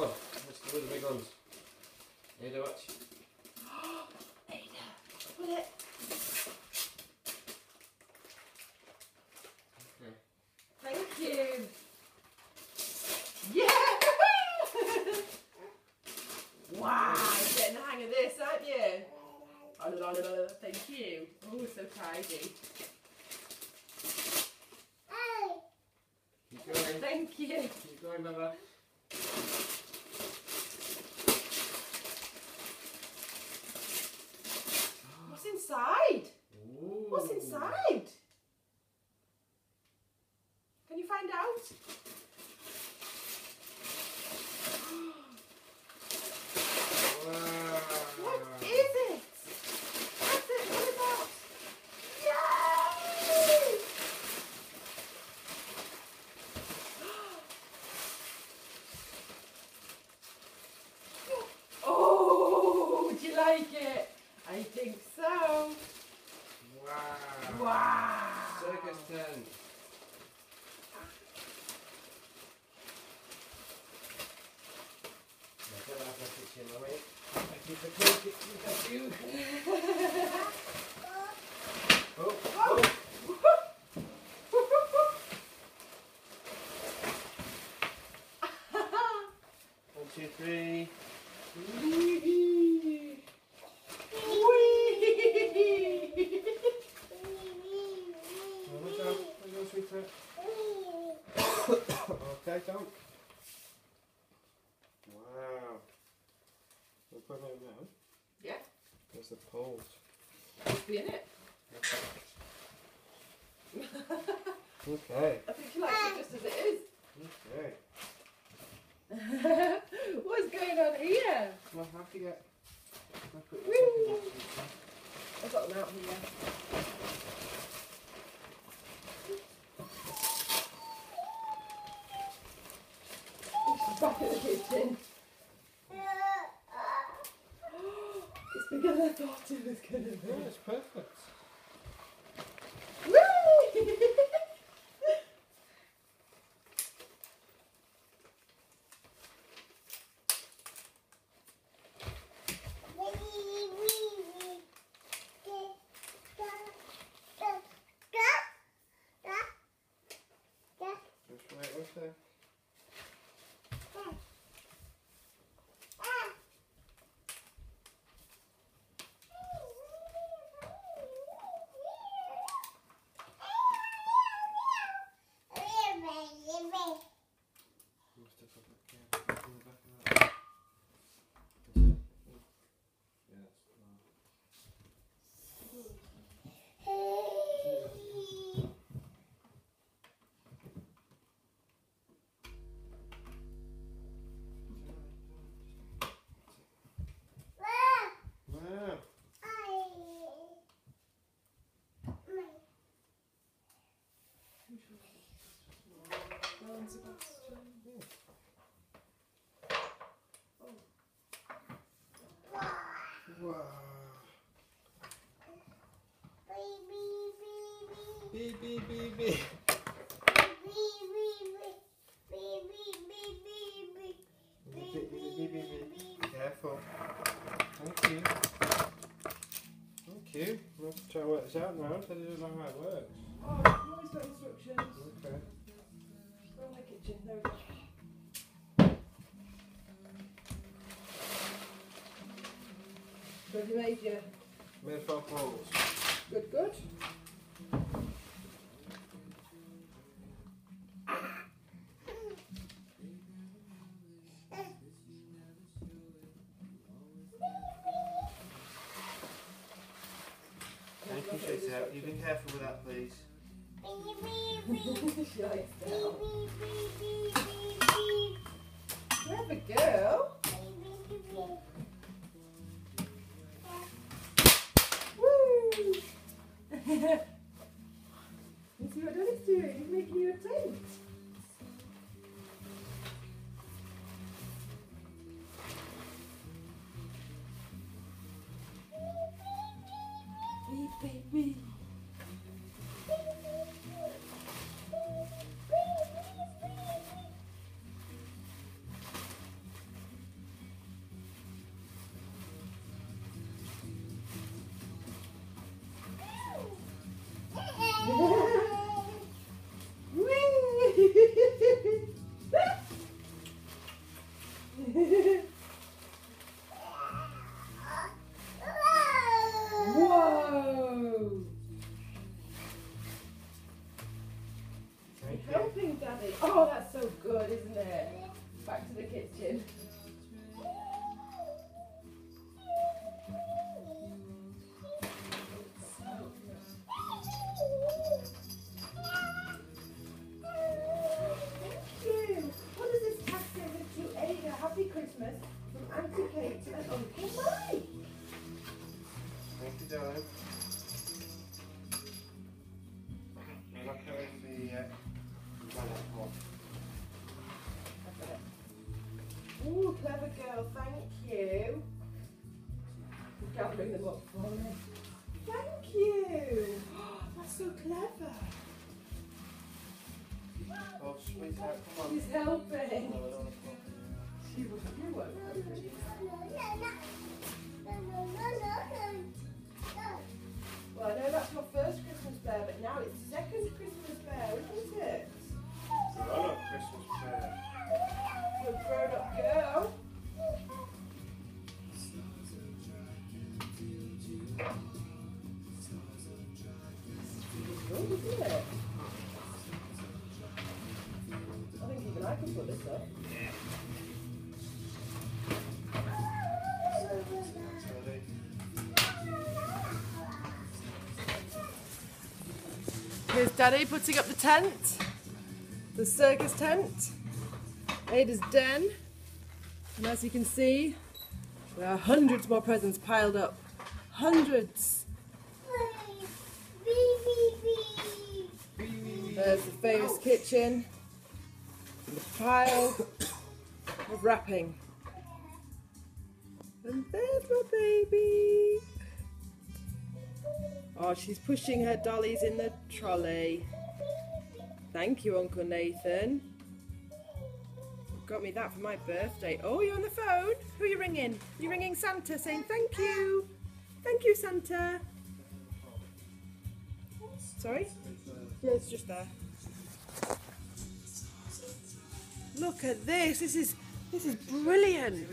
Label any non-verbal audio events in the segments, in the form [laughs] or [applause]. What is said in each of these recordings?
Come on, let's do the big ones. Ayda, watch. [gasps] Ayda, put it. Okay. Thank you. Yeah! [laughs] wow, you're getting the hang of this, aren't you? Thank you. Oh, so tidy. Keep going. Thank you. Keep going, Baba. What's inside? Ooh. What's inside? Can you find out? Wow. What is it? What's it? What is that? Yay! Oh, do you like it? I think so. Wow. Wow. Circus tent. I don't have my kitchen, mommy. I keep the clean kitchen, thank you. Oh, oh. One, two, three. Whee! Oh, watch out. There you go, sweetheart. okay, don't. Wow. We're putting it now. Yeah. There's the poles. Must be in it. Okay. I think she likes it just as it is. Okay. [laughs] What's going on here? Well, I have to get. I'll put the Whee! top in. I've got them out here. She's back in the kitchen. It's bigger [laughs] than I thought it was going to be. it's perfect. Just. Must have put that camera in the back of that. That's it. Yeah, that's Wow. Wow. Beep, beep, beep, beep. Beep, beep, beep, beep, beep. Careful. Thank you. Thank you. We'll try to work this out now. I don't know how it works. Oh, always got instructions. Okay. Go in the kitchen. There we go. So have you made your Made four poles. good good? Sweetheart. You be careful with that, please. she likes that. Clever the kitchen. Clever girl, thank you. You can't bring them up for me. Thank you. [gasps] That's so clever. Oh, sweetheart, uh, come on. She's helping. No, I don't want to She was you were helping. Here's Daddy putting up the tent, the circus tent, Ayda's den, and as you can see, there are hundreds more presents piled up. Hundreds! There's the famous kitchen, the pile of wrapping. And there's my baby! Oh, she's pushing her dollies in the trolley. Thank you, Uncle Nathan. Got me that for my birthday. Oh, you're on the phone? Who are you ringing? You're ringing Santa saying thank you. Thank you, Santa. Sorry? Yeah, it's just there. Look at this. This is this is brilliant.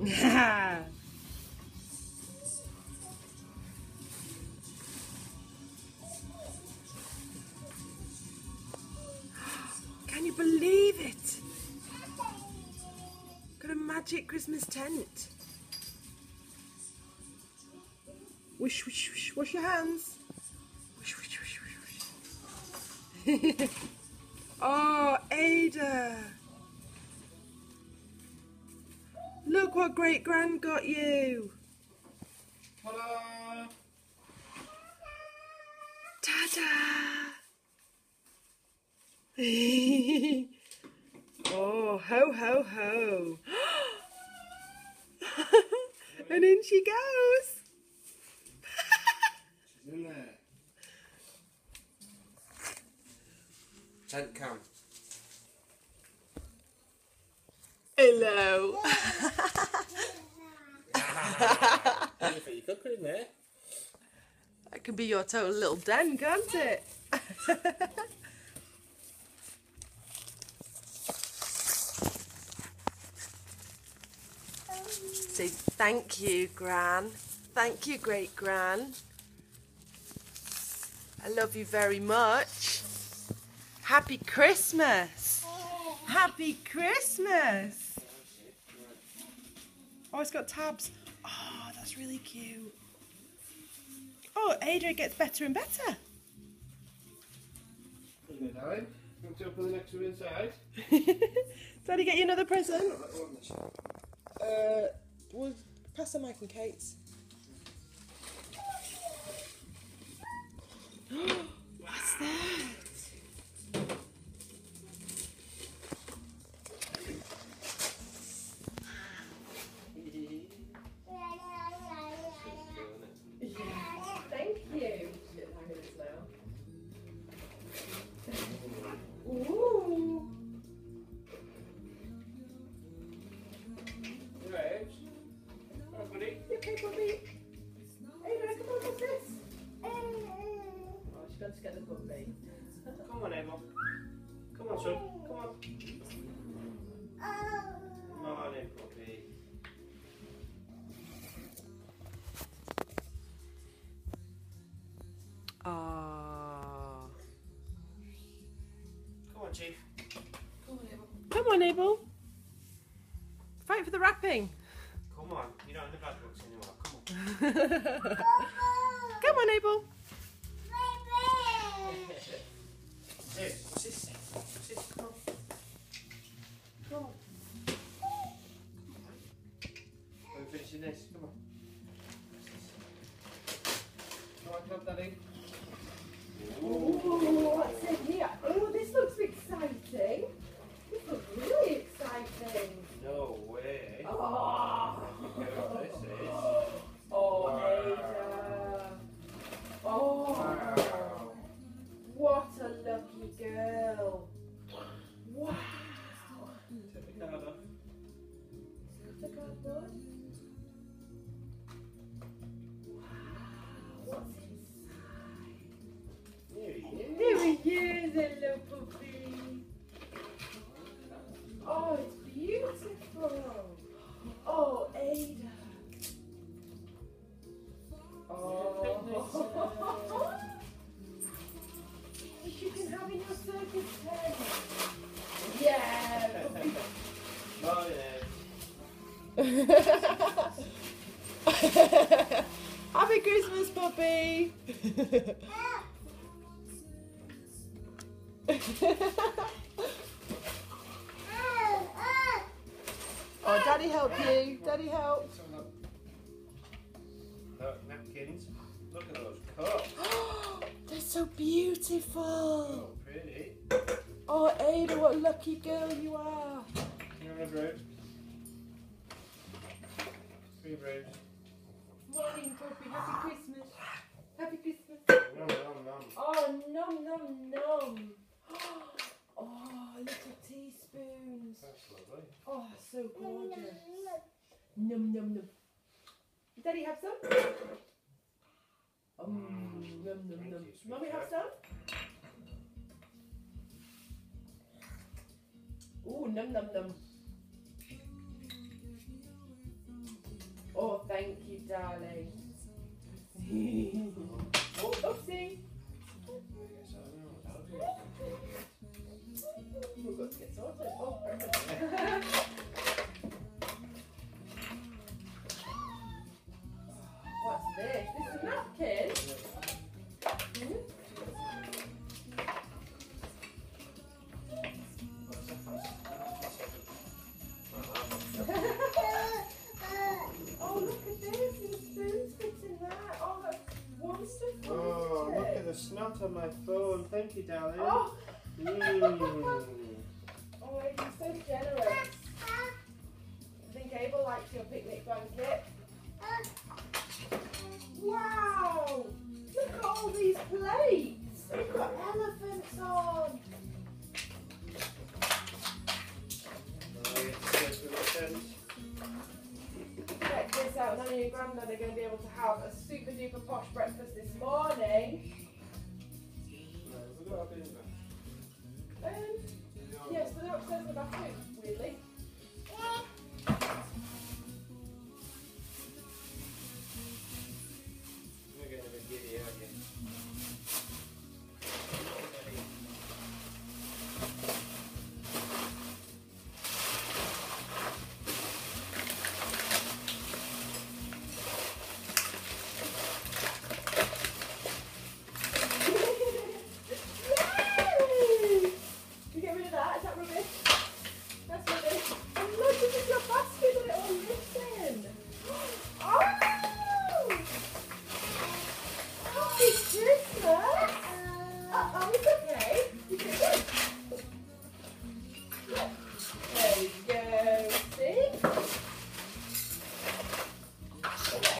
[laughs] magic Christmas tent. Wish, wish, wish. Wash your hands. Wish, wish, wish, wish, wish. [laughs] oh, Ayda. Look what great grand got you. Ta-da! Ta-da! [laughs] oh, ho, ho, ho. [gasps] and in she goes. She's in there. Tent cam. Hello. you cooking in there? That can be your total little den, can't it? [laughs] thank you, Gran. Thank you, great Gran. I love you very much. Happy Christmas. Happy Christmas. Oh, it's got tabs. Oh, that's really cute. Oh, Ayda gets better and better. Isn't it, darling? You want to open the next one inside? Daddy, get you another present. I'll let you on this. Uh, we'll pass the mic and Kate's. [gasps] What's that? Let's get the puppy. Come on, Emma. Come on, son. Come on. Come on, in, puppy. Ah. Come on, Chief. Come on, Abel. Come on, Abel. Fight for the wrapping. Come on, You don't have the bad books anymore. Come on. [laughs] Come on, Abel. Daddy help you. Daddy help. Look, napkins. Look at those cups. [gasps] They're so beautiful. Oh, pretty. Oh, Ayda, what a lucky girl you are. You want a bread? Three bread. Morning, puppy. Happy Christmas. Happy Christmas. Nom, nom, nom. Oh, num num num. Oh, little teaspoons. That's lovely. Oh, so gorgeous. Num num num. Daddy have some? Um, Mm, num num thank num. you, Mommy have some? Ooh, num num num. Oh, thank you, darling. [laughs] oh, oopsie. What's this? This is a napkin. Hmm? oh, look at this. The spoons fit in that. Oh, that's wonderful. Oh, look at the snot on my phone. Thank you, darling. Oh, Mm. You're so generous. I think Abel likes your picnic blanket. Wow! Look at all these plates. We've got elephants on. Check this out. Nanny and Grandad are going to be able to have a super duper posh breakfast this morning. No, we've